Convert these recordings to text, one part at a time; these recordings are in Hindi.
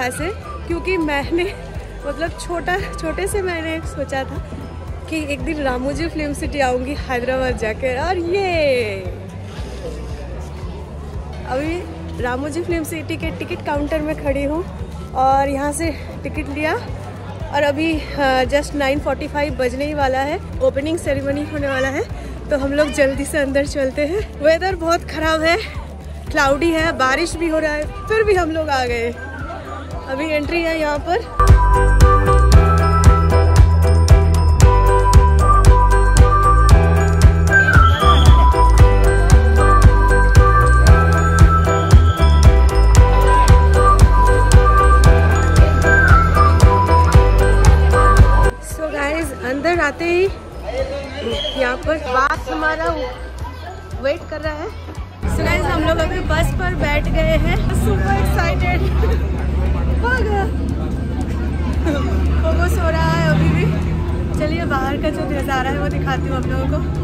खास है क्योंकि मैंने मतलब छोटा, छोटे से मैंने सोचा था कि एक दिन रामोजी फ़िल्म सिटी आऊँगी हैदराबाद जाकर और ये! अभी रामोजी फ़िल्म सिटी के टिकट काउंटर में खड़ी हूँ और यहाँ से टिकट लिया। और अभी जस्ट 9:45 बजने ही वाला है। ओपनिंग सेरेमनी होने वाला है। तो हम लोग जल्दी से अंदर चलते हैं। वेदर बहुत ख़राब है। क्लाउडी है, बारिश भी हो रहा है, फिर भी हम लोग आ गए। अभी एंट्री है यहाँ पर। नज़ारा है वो दिखाती हूँ आप लोगों को।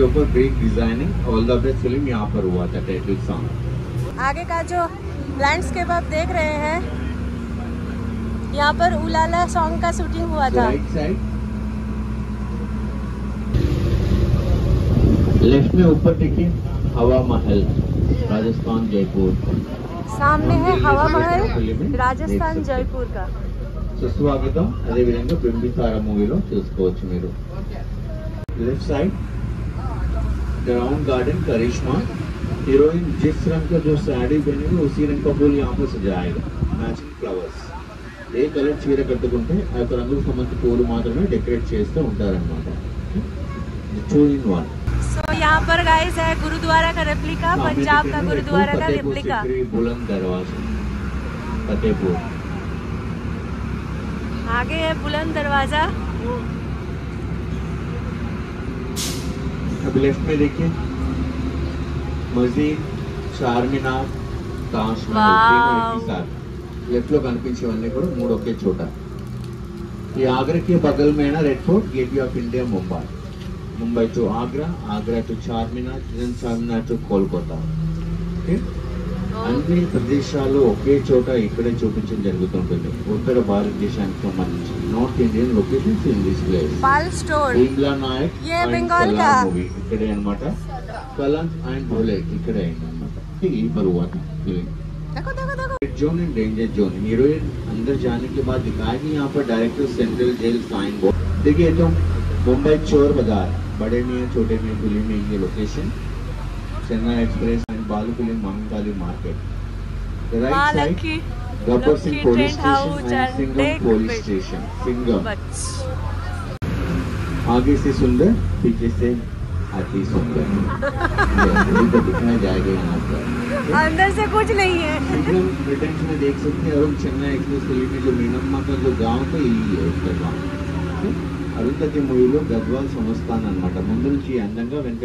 फाउंटेन इसके ऊपर break designing all the best film यहाँ पर हुआ था टाइटल सॉन्ग आगे का जो लैंडस्केप आप देख रहे हैं यहाँ पर उलाला सॉन्ग का शूटिंग हुआ था राइट साइड लेफ्ट में ऊपर देखिए हवा महल राजस्थान जयपुर सामने है हवा महल राजस्थान जयपुर का సుస్వాగతం అదే విధంగా బింబిసార మూవీలో చూసుకోవచ్చు మీరు left side ground garden Karishma heroine जिस रंग का जो साड़ी पहनेगी उसी रंग का फूल यहाँ पर सजाएगा మ్యాచింగ్ ఫ్లవర్స్ ఏ కలర్ చీర కట్టుకుంటే ఆ యొక్క రంగుకు సంబంధించిన పూలు మాత్రమే డెకరేట్ చేస్తూ ఉంటారన్నమాట టూ ఇన్ వన్ सो यहाँ पर गाइस है गुरुद्वारा का रेप्लिका पंजाब का गुरुद्वारा का रेप्लिका बुलंद दरवाजा फतेहपुर आगे है बुलंद दरवाजा अब लेफ्ट में देखिए मस्जिद చార్ మినార్ తాజ్ Wow. మహల్ లెఫ్ట్ లో కనిపించేవన్నీ కూడా మూడు ఒకే చోట ఈ ఆగ్రా के बगल में है ना Red Fort Gateway of India Mumbai Mumbai to Agra Agra to Charminar then Charminar to Kolkata okay అన్ని ప్రదేశాలు ఒకే చోట ఇక్కడే చూపించడం జరుగుతుంటుంది ఉత్తర భారతదేశానికి సంబంధించి north Indian locations in this place Pal store Bheemla Nayak ये and बंगाल सलार का। మూవీ ఇక్కడే అన్నమాట కలంక్ అండ్ భోలే ఇక్కడే అయిందన్నమాట ఈ బరువాత ఫిలిం देखो देखो देखो red zone and danger zone heroine अंदर जाने के बाद दिखाया कि यहाँ पर director central jail sign board देखिए तो मुंबई चोर बाजार बड़े मियाँ छोटे मियाँ फिल्म में ये location Chennai express and Balu film Mahakali market right side Mahalaxmi Gabbar Singh Laxmi police tent house station and and Singham Lake police Beach. Station Singham बच आगे से सुंदर पीछे से अति सुंदर ये तो दिखाया जाएगा यहाँ पर अंदर से कुछ नहीं है एकदम ब्रिटेन में देख सकते हैं अरुण चेन्नई एक्सप्रेस में जो मीनम्मा का जो गांव था यही है उसका गांव అరుంధతి మూవీలో గద్వాల్ సంస్థాన్ అన్నమాట ముందు నుంచి అందంగా వెనక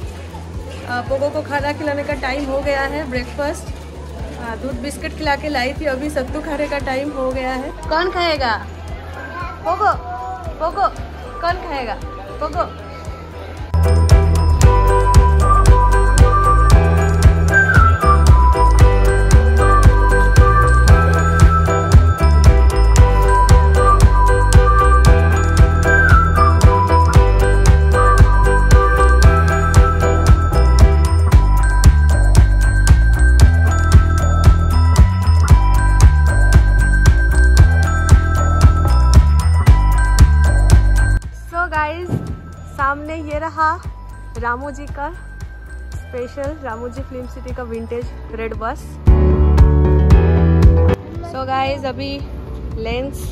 पोगो को खाना खिलाने का टाइम हो गया है ब्रेकफास्ट दूध बिस्किट खिला के लाई थी, अभी सत्तू खाने का टाइम हो गया है। कौन खाएगा? पोगो पोगो, कौन खाएगा? पोगो। गाइस सामने ये रहा रामू जी का special Ramu ji film city का vintage red bus so so guys अभी लेंस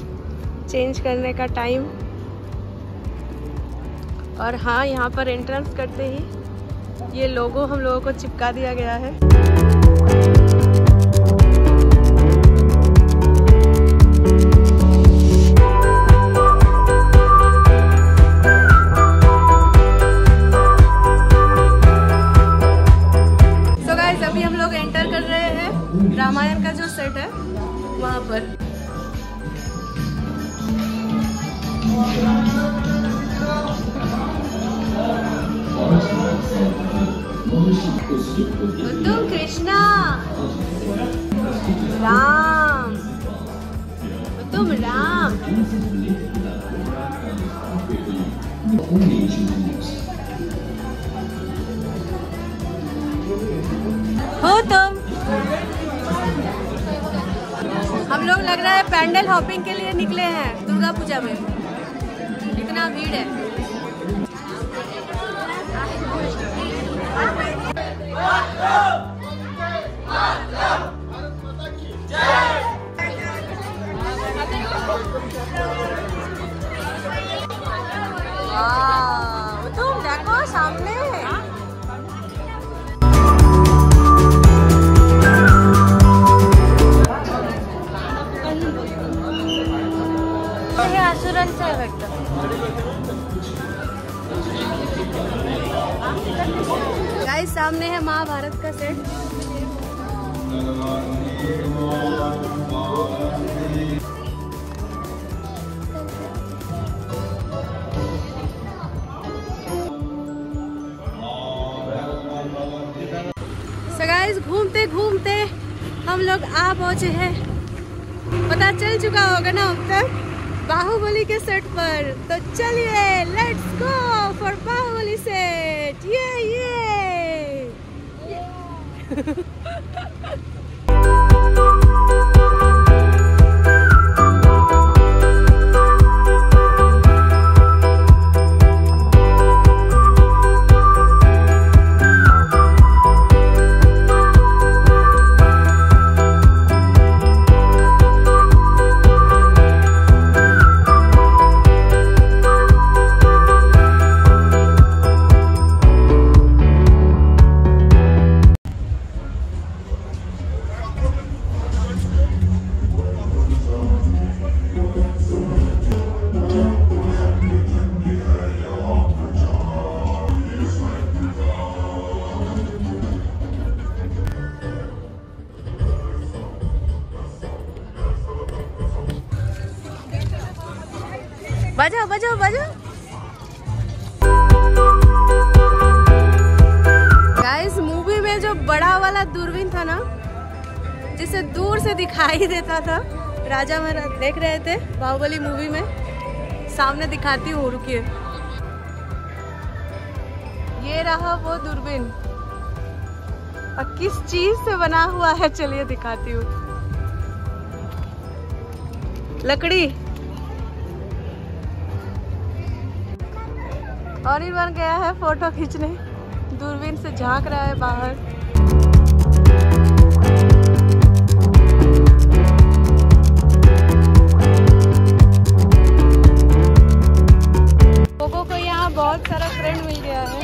चेंज करने का टाइम और हाँ यहाँ पर एंट्रेंस करते ही ये लोगो हम लोगों को चिपका दिया गया है। हो तुम। हम लोग लग रहा है पैंडल हॉपिंग के लिए निकले हैं दुर्गा पूजा में। इतना भीड़ है। तुम देखो सामने। सामने है महाभारत का सेट। घूमते घूमते हम लोग आ पहुँचे हैं। पता चल चुका होगा ना अब तक बाहुबली के सेट पर। तो चलिए let's go for Baahubali set. ये ये Thank you. बजाओ बजाओ बजाओ गाइस मूवी में जो बड़ा वाला दूरबीन था ना, जिसे दूर से दिखाई देता था, राजा महाराज देख रहे थे बाहुबली मूवी में। सामने दिखाती हूँ, रुकिए। ये रहा वो दूरबीन। और किस चीज़ से बना हुआ है, चलिए दिखाती हूँ। लकड़ी। और बन गया है फ़ोटो खींचने। दूरबीन से झाँक रहा है बाहर। लोगों को यहाँ बहुत सारा फ्रेंड मिल गया है।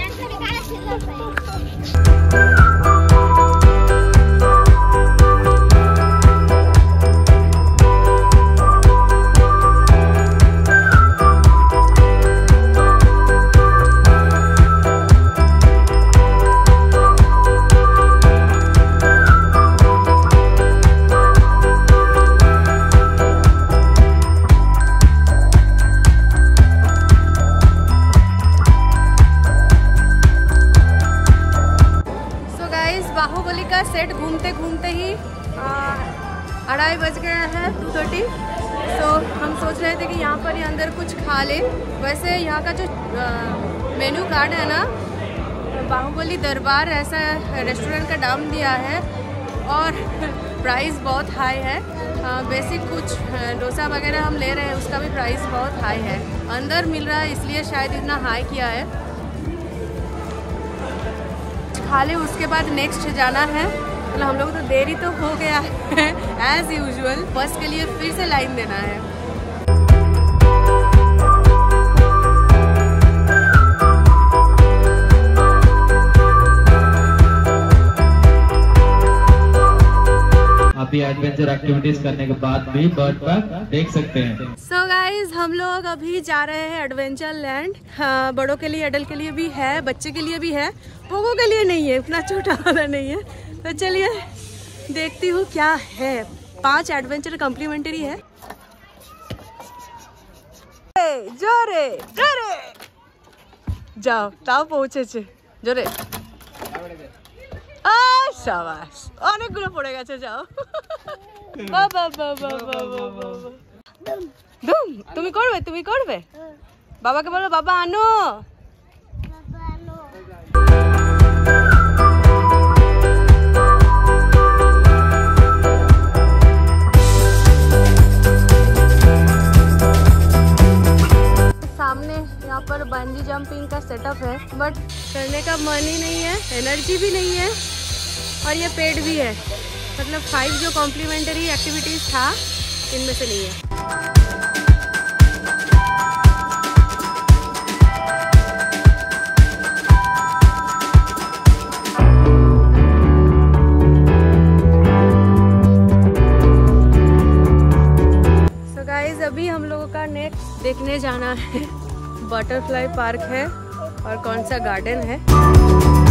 मेन्यू है ना, बाहुबली दरबार ऐसा रेस्टोरेंट का नाम दिया है और प्राइस बहुत हाई है। बेसिक कुछ डोसा वगैरह हम ले रहे हैं, उसका भी प्राइस बहुत हाई है। अंदर मिल रहा है, इसलिए शायद इतना हाई किया है। खा ले उसके बाद नेक्स्ट जाना है। मतलब हम लोग तो देरी तो हो गया है एज यूजल बस के लिए फिर से लाइन देना है। एडवेंचर एक्टिविटीज़ करने के बाद भी बर्ड पार्क देख सकते हैं। सो so गाइज़ हम लोग अभी जा रहे हैं एडवेंचर लैंड हाँ, बड़ों के लिए एडल्ट के लिए भी है, बच्चे के लिए भी है, पोगो के लिए नहीं है, इतना छोटा वाला नहीं है। तो चलिए, देखती हूँ क्या है। पाँच एडवेंचर कॉम्प्लीमेंट्री है। जोरे जोरे जाओ ताओ पहुँचे जोरे সাবাস অনেকগুলো পড়ে গেছে যাও বাবা বাবা বাবা বাবা ধুম তুমি করবে তুমি করবে বাবাকে বলো বাবা আনো सामने यहाँ पर बंजी जंपिंग का सेटअप है बट करने का मन ही नहीं है एनर्जी भी नहीं है और ये पेड भी है। मतलब फाइव जो कॉम्प्लीमेंट्री एक्टिविटीज़ था, इनमें से नहीं है। अभी हम लोगों का नेक्स्ट देखने जाना है। बटरफ्लाई पार्क है और कौन सा गार्डन है?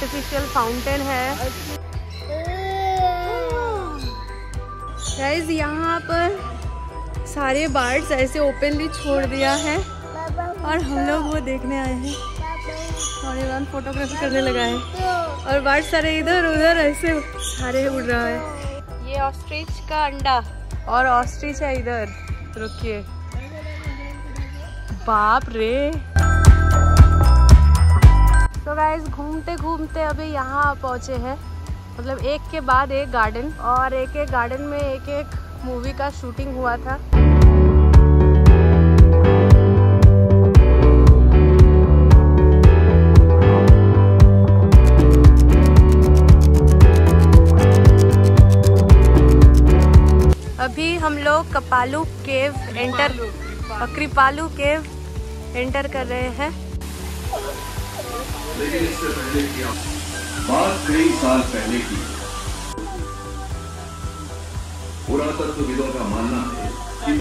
आर्टिफिशियल फाउंटेन है। गाइस यहाँ पर सारे बर्ड्स ऐसे ओपनली छोड़ दिया है। और हम लोग वो देखने आए हैं। और इवान फोटोग्राफी करने लगा है। और बार्ड सारे इधर उधर ऐसे सारे उड़ रहा है। ये ऑस्ट्रिच का अंडा। और ऑस्ट्रिच है इधर। रुकिए। बाप रे। तो गाइस घूमते घूमते अभी यहाँ पहुँचे हैं। मतलब एक के बाद एक गार्डन और एक एक गार्डन में एक एक मूवी का शूटिंग हुआ था। अभी हम लोग Kapalu cave enter Kripalu cave enter कर रहे हैं। लेकिन इससे पहले क्या बात कई साल पहले की। पुरातत्वविदों का मानना है कि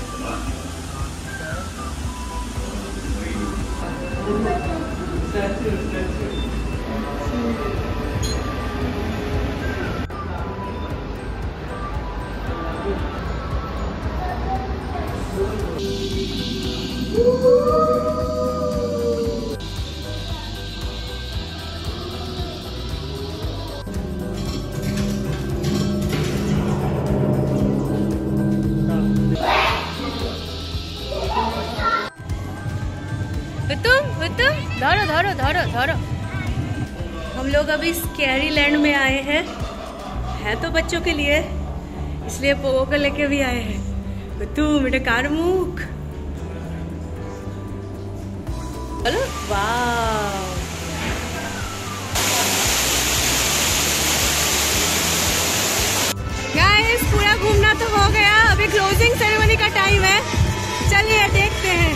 तुम धरो हम लोग अभी स्कैरी लैंड में आए हैं। है तो बच्चों के लिए, इसलिए पोगो को लेके भी आए हैं। तू मेरे कारमुख चलो वाह। पूरा घूमना तो हो गया। अभी क्लोजिंग सेरेमनी का टाइम है। चलिए, देखते हैं।